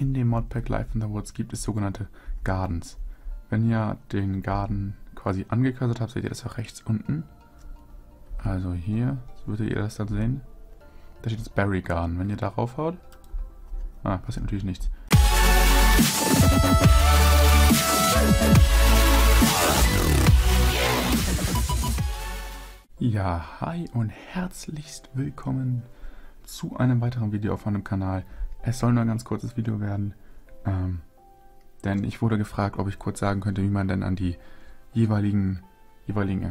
In dem Modpack Life in the Woods gibt es sogenannte Gardens. Wenn ihr den Garden quasi angecursert habt, seht ihr das auch rechts unten. Also hier, so würdet ihr das dann sehen. Da steht das Berry Garden. Wenn ihr darauf haut, ah, passiert natürlich nichts. Ja, hi und herzlichst willkommen zu einem weiteren Video auf meinem Kanal. Es soll nur ein ganz kurzes Video werden, ähm, denn ich wurde gefragt, ob ich kurz sagen könnte, wie man denn an die jeweiligen, jeweiligen äh,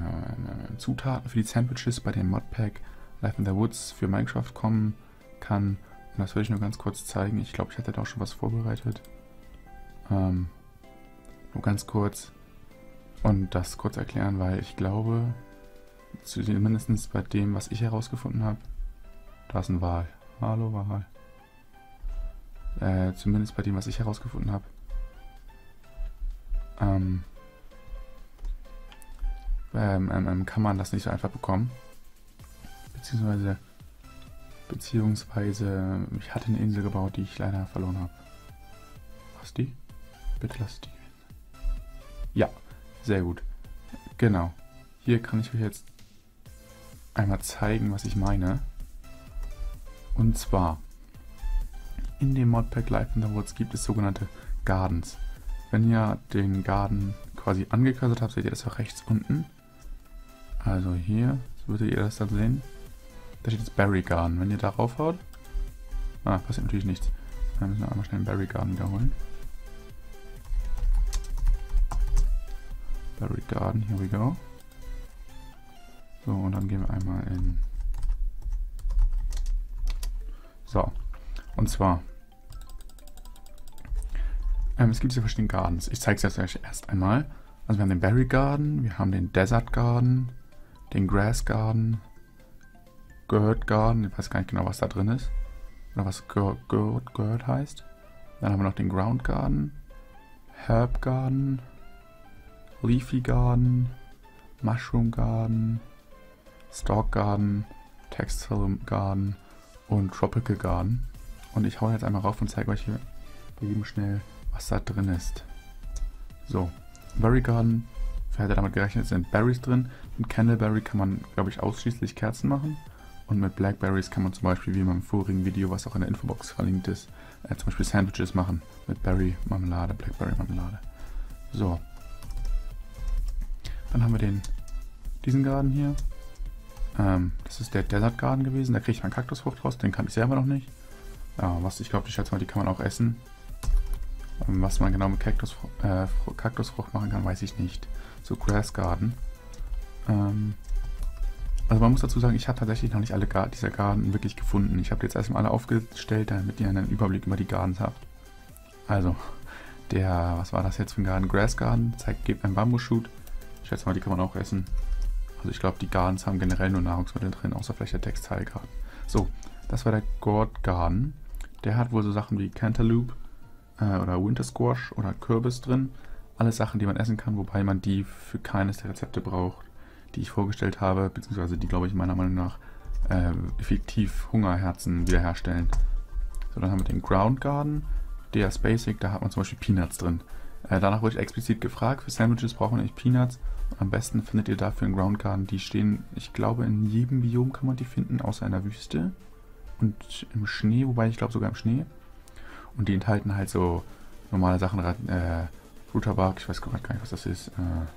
äh, Zutaten für die Sandwiches bei dem Modpack Life in the Woods für Minecraft kommen kann. Und das will ich nur ganz kurz zeigen. Ich glaube, ich hatte da auch schon was vorbereitet. Ähm, nur ganz kurz und das kurz erklären, weil ich glaube, zumindest bei dem, was ich herausgefunden habe, da ist ein Wal. Hallo Wal. Äh, zumindest bei dem, was ich herausgefunden habe. Ähm, ähm, ähm, kann man das nicht so einfach bekommen. Beziehungsweise, beziehungsweise, ich hatte eine Insel gebaut, die ich leider verloren habe. Was die? Bitte lass die. Ja, sehr gut. Genau. Hier kann ich euch jetzt einmal zeigen, was ich meine. Und zwar, in dem Modpack Life in the Woods gibt es sogenannte Gardens. Wenn ihr den Garden quasi angecursert habt, seht ihr das auch rechts unten. Also hier, so würdet ihr das dann sehen. Da steht das Berry Garden. Wenn ihr darauf haut, ah, passiert natürlich nichts. Dann müssen wir einmal schnell den Berry Garden wiederholen. Berry Garden, here we go. So, und dann gehen wir einmal in... So, und zwar... Ähm, es gibt diese verschiedenen Gardens. Ich zeige es jetzt erst einmal. Also wir haben den Berry Garden, wir haben den Desert Garden, den Grass Garden, Gird Garden, ich weiß gar nicht genau, was da drin ist. Oder was Gird heißt. Dann haben wir noch den Ground Garden, Herb Garden, Leafy Garden, Mushroom Garden, Stalk Garden, Textile Garden und Tropical Garden. Und ich hau jetzt einmal rauf und zeige euch hier bei jedem schnell, was da drin ist. So, Berry Garden, wer hätte damit gerechnet, sind Berries drin. Mit Candleberry kann man, glaube ich, ausschließlich Kerzen machen. Und mit Blackberries kann man zum Beispiel, wie in meinem vorigen Video, was auch in der Infobox verlinkt ist, äh, zum Beispiel Sandwiches machen mit Berry Marmelade, Blackberry Marmelade. So. Dann haben wir den, diesen Garten hier. Ähm, das ist der Desert Garden gewesen. Da kriege ich einen Kaktusfrucht raus. Den kann ich selber noch nicht. Ja, was ich glaube, ich schätze mal, die kann man auch essen. Ähm, was man genau mit Kaktus, äh, Kaktusfrucht machen kann, weiß ich nicht. So Grass Garden. Ähm, also man muss dazu sagen, ich habe tatsächlich noch nicht alle Gar dieser Garden wirklich gefunden. Ich habe jetzt erstmal alle aufgestellt, damit ihr einen Überblick über die Gardens habt. Also, der, was war das jetzt für ein Garden? Grass Garden, zeigt, gibt einen Bambusshoot. Ich schätze mal, die kann man auch essen. Also ich glaube, die Gardens haben generell nur Nahrungsmittel drin, außer vielleicht der Textilgarten. So, das war der Gourd Garden. Der hat wohl so Sachen wie Cantaloupe äh, oder Winter Squash oder Kürbis drin. Alle Sachen, die man essen kann, wobei man die für keines der Rezepte braucht, die ich vorgestellt habe, beziehungsweise die, glaube ich, meiner Meinung nach äh, effektiv Hungerherzen wiederherstellen. So, dann haben wir den Ground Garden. Der ist basic, da hat man zum Beispiel Peanuts drin. Äh, danach wurde ich explizit gefragt, für Sandwiches braucht man nicht Peanuts. Am besten findet ihr dafür einen Ground Garden. Die stehen, ich glaube, in jedem Biom kann man die finden, außer in der Wüste. Und im Schnee, wobei ich glaube sogar im Schnee. Und die enthalten halt so normale Sachen, äh, Rutabark, ich weiß gar nicht, was das ist. Äh,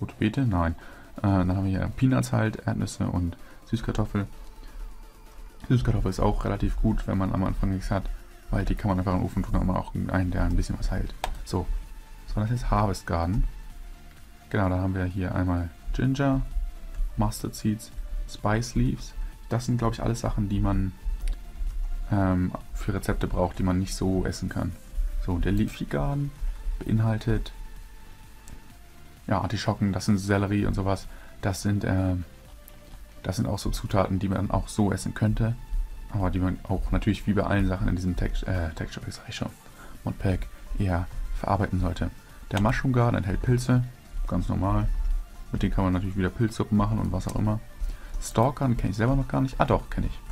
rote Beete? Nein. Äh, dann haben wir hier Peanuts halt, Erdnüsse und Süßkartoffel. Süßkartoffel ist auch relativ gut, wenn man am Anfang nichts hat, weil die kann man einfach in den Ofen tun, aber auch einen, der ein bisschen was heilt. So, so das ist Harvest Garden. Genau, da haben wir hier einmal Ginger, Mustard Seeds, Spice Leaves. Das sind, glaube ich, alles Sachen, die man ähm, für Rezepte braucht, die man nicht so essen kann. So, der Leafy Garden beinhaltet ja, Artischocken, das sind Sellerie und sowas. Das sind, äh, das sind auch so Zutaten, die man auch so essen könnte. Aber die man auch natürlich wie bei allen Sachen in diesem Text, äh, Texture, sag ich schon, Modpack eher verarbeiten sollte. Der Mushroom Garden enthält Pilze, ganz normal. Mit denen kann man natürlich wieder Pilzsuppen machen und was auch immer. Stalkern kenne ich selber noch gar nicht. Ah doch, kenne ich.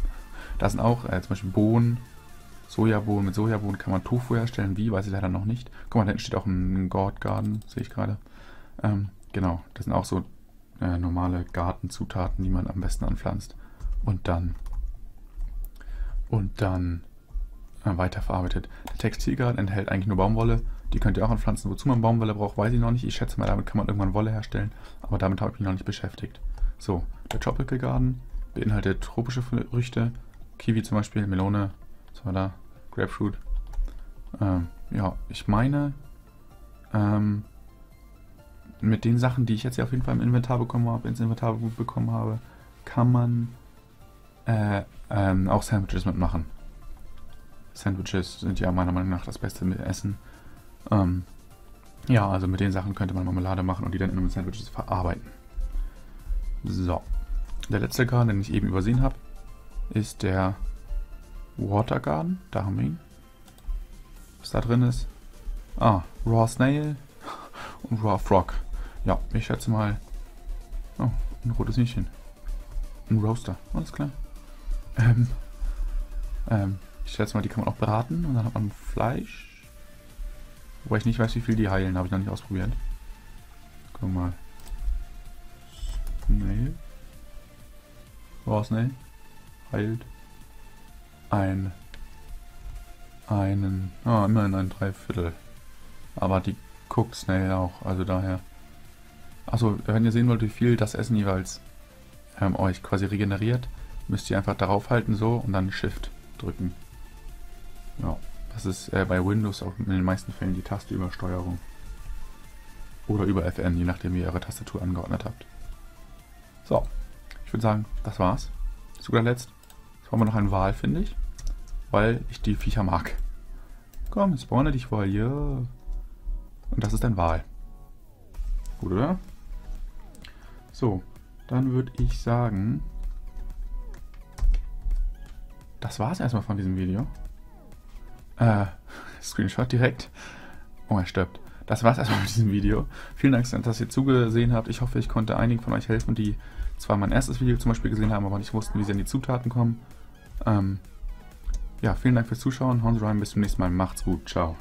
Da sind auch äh, zum Beispiel Bohnen, Sojabohnen. Mit Sojabohnen kann man Tofu herstellen. Wie, weiß ich leider noch nicht. Guck mal, da hinten steht auch ein Gourd Garden, sehe ich gerade. Ähm, genau, das sind auch so äh, normale Gartenzutaten, die man am besten anpflanzt. Und dann und dann äh, weiterverarbeitet. Der Textilgarten enthält eigentlich nur Baumwolle. Die könnt ihr auch anpflanzen. Wozu man Baumwolle braucht, weiß ich noch nicht. Ich schätze mal, damit kann man irgendwann Wolle herstellen. Aber damit habe ich mich noch nicht beschäftigt. So, der Tropical Garden beinhaltet tropische Früchte. Kiwi zum Beispiel, Melone, was war da? Grapefruit. Ähm, ja, ich meine, ähm, mit den Sachen, die ich jetzt hier auf jeden Fall im Inventar bekommen habe, ins Inventar bekommen habe, kann man äh, ähm, auch Sandwiches mitmachen. Sandwiches sind ja meiner Meinung nach das beste Essen. Ähm, ja, also mit den Sachen könnte man Marmelade machen und die dann in einem Sandwiches verarbeiten. So. Der letzte Garten, den ich eben übersehen habe, ist der Water Garden. Da haben wir ihn. Was da drin ist. Ah, Raw Snail und Raw Frog. Ja, ich schätze mal. Oh, ein rotes Hähnchen. Ein Roaster. Alles klar. Ähm, ähm, ich schätze mal, die kann man auch braten und dann hat man Fleisch. Wobei ich nicht weiß, wie viel die heilen, habe ich noch nicht ausprobiert. Guck mal. Snail. Raw Snail. Heilt. Ein. Einen. Ah, immerhin ein Dreiviertel. Aber die Cook Snail auch, also daher. Achso, wenn ihr sehen wollt, wie viel das Essen jeweils ähm, euch quasi regeneriert, müsst ihr einfach darauf halten so und dann Shift drücken. Ja, das ist äh, bei Windows auch in den meisten Fällen die Taste über Steuerung. Oder über FN, je nachdem wie ihr eure Tastatur angeordnet habt. So, ich würde sagen, das war's. Zu guter Letzt brauchen wir noch einen Wal, finde ich. Weil ich die Viecher mag. Komm, spawne dich wohl, ja. Und das ist ein Wal. Gut, oder? So, dann würde ich sagen, das war es erstmal von diesem Video. Äh, Screenshot direkt. Oh, er stirbt. Das war es erstmal mit diesem Video. Vielen Dank, dass ihr zugesehen habt. Ich hoffe, ich konnte einigen von euch helfen, die zwar mein erstes Video zum Beispiel gesehen haben, aber nicht wussten, wie sie an die Zutaten kommen. Ähm, ja, vielen Dank fürs Zuschauen. Hauen rein, bis zum nächsten Mal. Macht's gut. Ciao.